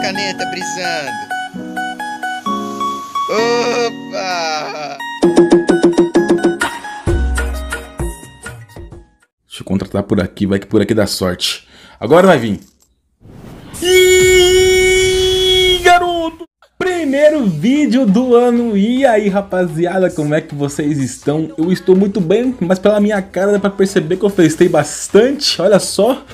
caneta brisando. Opa! Deixa eu contratar por aqui, vai que por aqui dá sorte. Agora vai vir. Garoto! Primeiro vídeo do ano. E aí, rapaziada, como é que vocês estão? Eu estou muito bem, mas pela minha cara dá pra perceber que eu festei bastante. Olha só.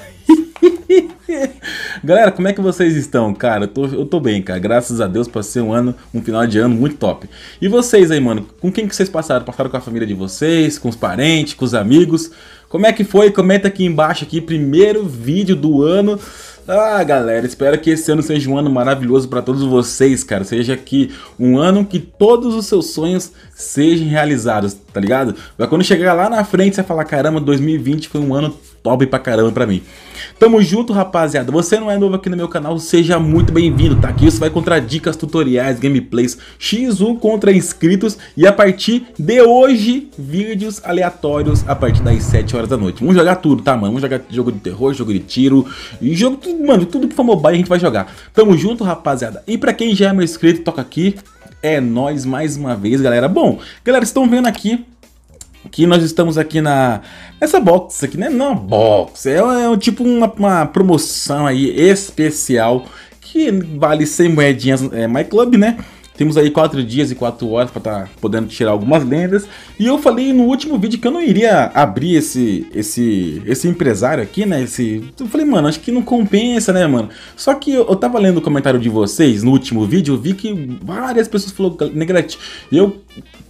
Galera, como é que vocês estão, cara? Eu tô, eu tô bem, cara. Graças a Deus pra ser um ano, um final de ano muito top. E vocês aí, mano? Com quem que vocês passaram? Passaram com a família de vocês, com os parentes, com os amigos? Como é que foi? Comenta aqui embaixo aqui, primeiro vídeo do ano. Ah, galera, espero que esse ano seja um ano maravilhoso para todos vocês, cara. Seja aqui um ano que todos os seus sonhos sejam realizados, tá ligado? Vai quando chegar lá na frente, você falar, caramba, 2020 foi um ano top pra caramba pra mim. Tamo junto, rapaziada. Você não é novo aqui no meu canal, seja muito bem-vindo, tá? Aqui você vai encontrar dicas, tutoriais, gameplays, X1 contra inscritos e a partir de hoje, vídeos aleatórios a partir das 7 horas da noite. Vamos jogar tudo, tá, mano? Vamos jogar jogo de terror, jogo de tiro e jogo, tudo, mano, tudo que for mobile a gente vai jogar. Tamo junto, rapaziada. E pra quem já é meu inscrito, toca aqui. É nós mais uma vez, galera. Bom, galera, estão vendo aqui que nós estamos aqui na essa box aqui, né? Não box, é, é tipo uma, uma, promoção aí especial que vale 100 moedinhas é, MyClub, né? Temos aí 4 dias e 4 horas para estar tá podendo tirar algumas lendas. E eu falei no último vídeo que eu não iria abrir esse esse esse empresário aqui, né? Esse, eu falei, mano, acho que não compensa, né, mano? Só que eu, eu tava lendo o comentário de vocês no último vídeo, eu vi que várias pessoas falaram, Negrete, eu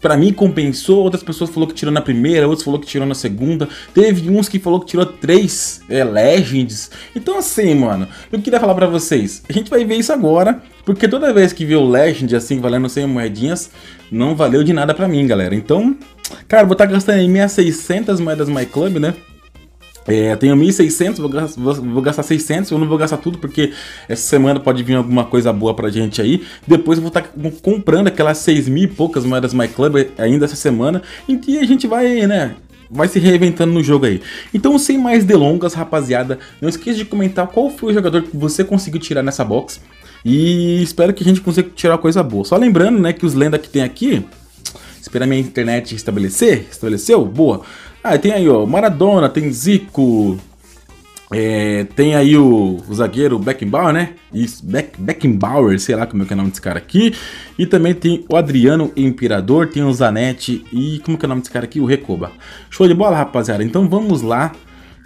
para mim compensou, outras pessoas falou que tirou na primeira, outros falou que tirou na segunda, teve uns que falou que tirou três é, Legends. Então assim, mano, eu queria falar para vocês, a gente vai ver isso agora, porque toda vez que o Legend assim valendo 100 moedinhas, não valeu de nada para mim, galera. Então, cara, vou estar tá gastando aí minhas 600 moedas My Club, né? É, tenho 1.600, vou, vou, vou, gastar 600, eu não vou gastar tudo porque essa semana pode vir alguma coisa boa pra gente aí. Depois eu vou estar tá comprando aquelas 6 mil e poucas moedas My Club ainda essa semana. Em que a gente vai, né, vai se reinventando no jogo aí. Então, sem mais delongas, rapaziada, não esqueça de comentar qual foi o jogador que você conseguiu tirar nessa box. E espero que a gente consiga tirar coisa boa. Só lembrando, né, que os lendas que tem aqui, espera minha internet estabelecer, estabeleceu? Boa. Ah, tem aí, ó, Maradona, tem Zico, é, tem aí o, o zagueiro Beckenbauer, né? Isso, Beck, Beckenbauer, sei lá como é que é o nome desse cara aqui. E também tem o Adriano Imperador, tem o Zanetti e como que é o nome desse cara aqui? O Recoba. Show de bola, rapaziada. Então vamos lá.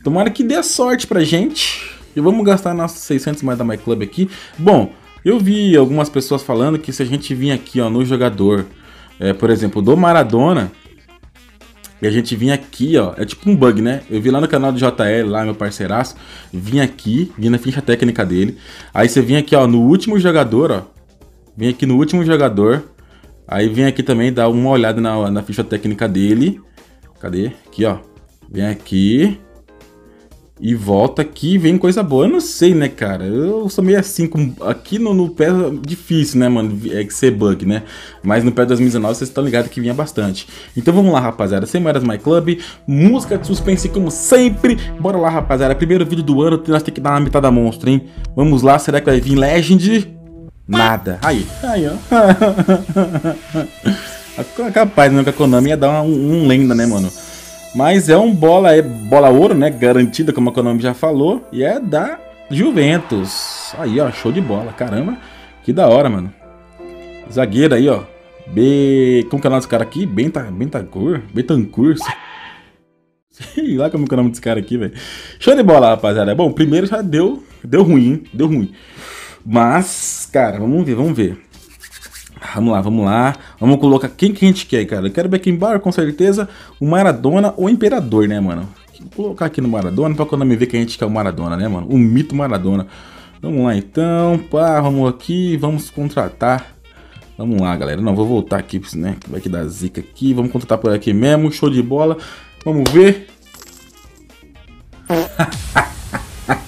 Tomara que dê sorte pra gente. E vamos gastar nossos 600 mais da My Club aqui. Bom, eu vi algumas pessoas falando que se a gente vir aqui ó, no jogador, é, por exemplo, do Maradona, e a gente vinha aqui, ó, é tipo um bug, né? Eu vi lá no canal do JL, lá meu parceiraço, vim aqui, vim na ficha técnica dele. Aí você vinha aqui, ó, no último jogador, ó. Vem aqui no último jogador. Aí vem aqui também dar uma olhada na, na ficha técnica dele. Cadê? Aqui, ó. Vem aqui e volta aqui vem coisa boa. Eu não sei, né, cara? Eu sou meio assim, com... aqui no, no pé difícil, né, mano? É que ser bug, né? Mas no pé 2019 vocês estão ligados que vinha bastante. Então vamos lá, rapaziada. Sem mais My Club, música de suspense como sempre. Bora lá, rapaziada. Primeiro vídeo do ano, nós temos que dar uma mitada monstro, hein? Vamos lá, será que vai vir Legend? Nada. Aí, aí, ó. Capaz, né? Que a Konami ia dar um, um lenda, né, mano? Mas é um bola, é bola ouro, né? Garantida, como a Konami já falou. E é da Juventus. Aí, ó, show de bola. Caramba, que da hora, mano. Zagueiro aí, ó. B. Como que é o nome desse cara aqui? Benta... Bentancur? Bentancur? Sei lá como que é o nome desse cara aqui, velho. Show de bola, rapaziada. Bom, primeiro já deu. Deu ruim, deu ruim. Mas, cara, vamos ver, vamos ver. Vamos lá, vamos lá. Vamos colocar quem que a gente quer, cara. Eu quero Beckenbauer, com certeza. O Maradona ou o Imperador, né, mano? Vou colocar aqui no Maradona pra quando me ver que a gente quer o Maradona, né, mano? O mito Maradona. Vamos lá, então. Pá, vamos aqui. Vamos contratar. Vamos lá, galera. Não, vou voltar aqui, né? Vai que dar zica aqui. Vamos contratar por aqui mesmo. Show de bola. Vamos ver.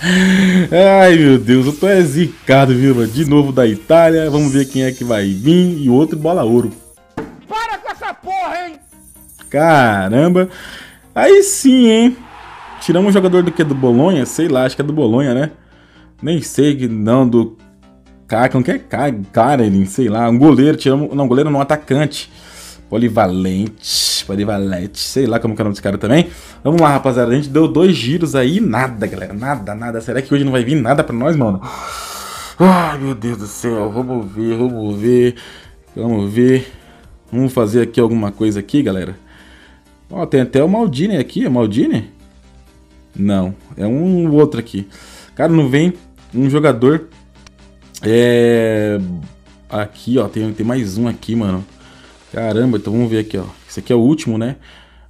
Ai meu Deus, eu tô é zicado, viu, mano? De novo da Itália. Vamos ver quem é que vai vir. E outro bola ouro. Para com essa porra, hein? Caramba. Aí sim, hein? Tiramos um jogador do que? Do Bolonha? Sei lá, acho que é do Bolonha, né? Nem sei que não, do Cara, não quer Karen, sei lá, um goleiro, tiramos, não, goleiro não, atacante. Polivalente, polivalente, sei lá como é o nome desse cara também. Vamos lá, rapaziada, a gente deu dois giros aí, nada, galera, nada, nada. Será que hoje não vai vir nada pra nós, mano? Ai, meu Deus do céu, vamos ver, vamos ver, vamos ver. Vamos fazer aqui alguma coisa aqui, galera. Ó, tem até o Maldini aqui, é Maldini? Não, é um outro aqui. Cara, não vem um jogador. É. Aqui, ó, tem, tem mais um aqui, mano. Caramba, então vamos ver aqui, ó. Esse aqui é o último, né?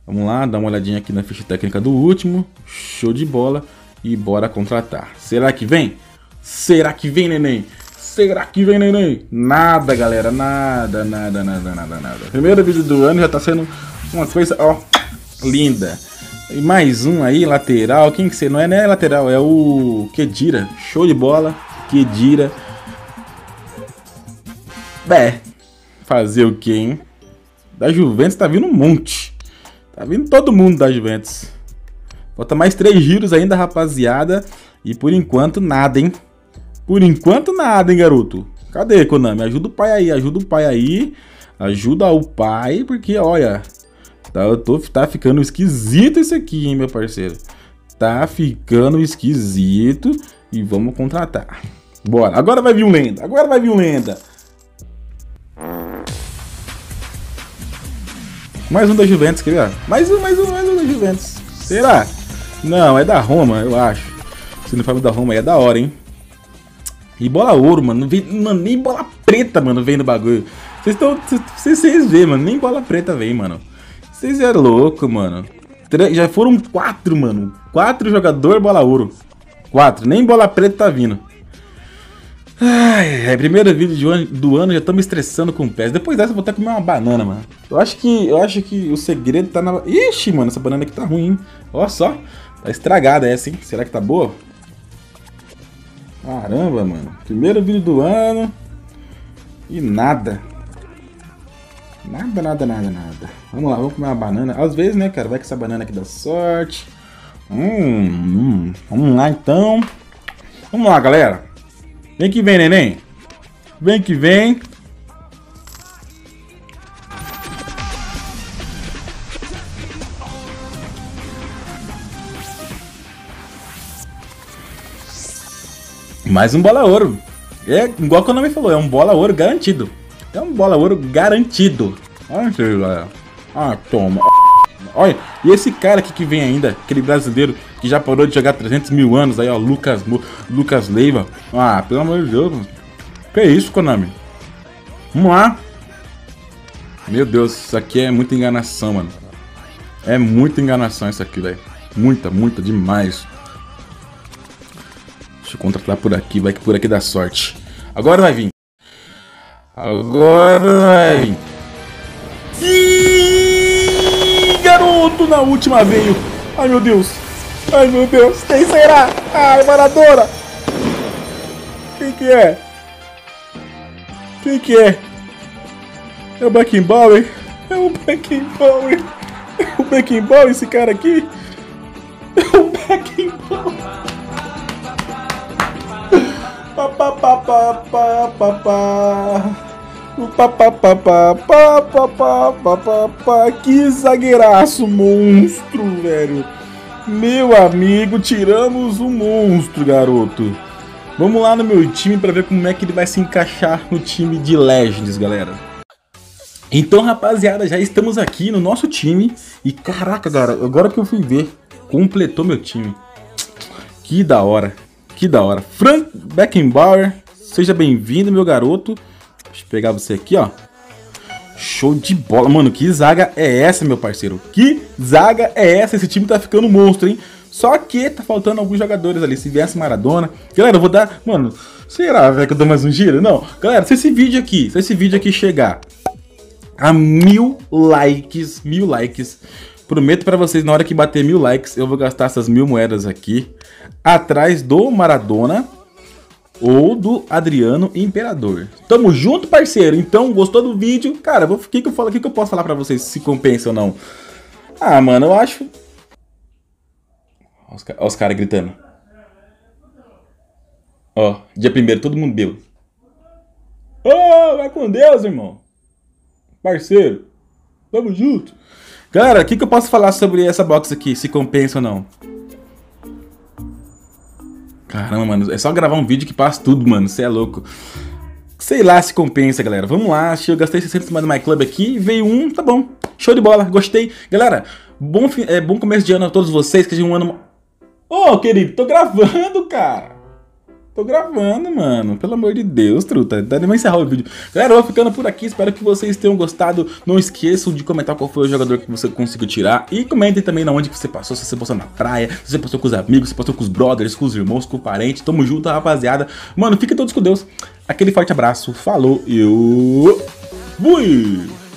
Vamos lá, dar uma olhadinha aqui na ficha técnica do último. Show de bola. E bora contratar. Será que vem? Será que vem, neném? Será que vem, neném? Nada, galera. Nada, nada, nada, nada, nada. Primeiro vídeo do ano já tá sendo uma coisa, ó, linda. E mais um aí, lateral. Quem que você não é, né? Lateral, é o Kedira. Show de bola. Kedira. Bé. Fazer o quê, hein? Da Juventus tá vindo um monte. Tá vindo todo mundo da Juventus. Falta mais três giros ainda, rapaziada. E por enquanto, nada, hein? Por enquanto, nada, hein, garoto? Cadê, Konami? Ajuda o pai aí, ajuda o pai aí. Ajuda o pai, porque, olha... Tá, eu tô, tá ficando esquisito isso aqui, hein, meu parceiro. Tá ficando esquisito. E vamos contratar. Bora. Agora vai vir um lenda. Agora vai vir um lenda. Mais um da Juventus, quer ver? Mais um, mais um, mais um da Juventus. Será? Não, é da Roma, eu acho. Se não for da Roma, é da hora, hein? E bola ouro, mano. Vem, mano, nem bola preta, mano, vem no bagulho. Vocês estão. Vocês vê, mano. Nem bola preta vem, mano. Vocês é louco, mano. Já foram quatro, mano. Quatro jogador bola ouro. Quatro. Nem bola preta tá vindo. Ai, é primeiro vídeo do ano, já estamos estressando com o PES. Depois dessa eu vou até comer uma banana, mano. Eu acho que eu acho que o segredo tá na Ixi, mano, essa banana aqui tá ruim, hein? Ó só. Tá estragada essa, hein? Será que tá boa? Caramba, mano. Primeiro vídeo do ano. E nada. Nada, nada, nada, nada. Vamos lá, vamos comer uma banana. Às vezes, né, cara, vai que essa banana aqui dá sorte. Hum, hum. Vamos lá, então. Vamos lá, galera. Vem que vem, neném. Vem que vem. Mais um bola ouro. É igual que o nome falou, é um bola ouro garantido. É um bola ouro garantido. Olha isso aí, galera. Ah, toma. Olha, e esse cara aqui que vem ainda, aquele brasileiro que já parou de jogar 300 mil anos aí, ó, Lucas, Lucas Leiva. Ah, pelo amor de Deus, mano. Que isso, Konami? Vamos lá. Meu Deus, isso aqui é muita enganação, mano. É muita enganação isso aqui, velho. Muita, muita, demais. Deixa eu contratar por aqui, vai que por aqui dá sorte. Agora vai vir. Agora vai vir. Ih, garoto, na última veio. Ai, meu Deus. Ai, meu Deus. Quem será? Ai, Maradona. Quem que é? Quem que é? É o Beckenbauer? É o Beckenbauer. É o Beckenbauer esse cara aqui? É o Beckenbauer pá, pá, pá, pá, pá, pá. Pá, Que zagueiraço monstro, velho. Meu amigo, tiramos um monstro, garoto. Vamos lá no meu time para ver como é que ele vai se encaixar no time de Legends, galera. Então, rapaziada, já estamos aqui no nosso time. E caraca, cara, agora que eu fui ver, completou meu time. Que da hora. Que da hora. Frank Beckenbauer, seja bem-vindo, meu garoto. Deixa eu pegar você aqui, ó. Show de bola. Mano, que zaga é essa, meu parceiro? Que zaga é essa? Esse time tá ficando monstro, hein? Só que tá faltando alguns jogadores ali. Se viesse Maradona. Galera, eu vou dar. Mano, será que eu dou mais um giro? Não. Galera, se esse vídeo aqui, se esse vídeo aqui chegar a mil likes, mil likes, Prometo para vocês, na hora que bater mil likes, eu vou gastar essas mil moedas aqui atrás do Maradona ou do Adriano Imperador. Tamo junto, parceiro? Então, gostou do vídeo? Cara, o que, que eu falo? que, que eu posso falar para vocês se compensa ou não? Ah, mano, eu acho. Olha os, caras gritando. Ó, dia primeiro, todo mundo beu. Ô, oh, vai com Deus, irmão. Parceiro. Tamo junto. Galera, o que, que eu posso falar sobre essa box aqui? Se compensa ou não? Caramba, mano. É só gravar um vídeo que passa tudo, mano. Você é louco. Sei lá se compensa, galera. Vamos lá. Eu gastei 600 mais do My Club aqui. Veio um, tá bom. Show de bola. Gostei. Galera, bom, é, bom começo de ano a todos vocês. Que seja um ano... Ô, oh, querido, tô gravando, cara. Tô gravando, mano. Pelo amor de Deus, truta. Dá nem encerrar o vídeo. Galera, eu vou ficando por aqui. Espero que vocês tenham gostado. Não esqueçam de comentar qual foi o jogador que você conseguiu tirar. E comentem também na onde você passou. Se você passou na praia, se você passou com os amigos, se passou com os brothers, com os irmãos, com o parente. Tamo junto, rapaziada. Mano, fiquem todos com Deus. Aquele forte abraço. Falou e eu... Fui!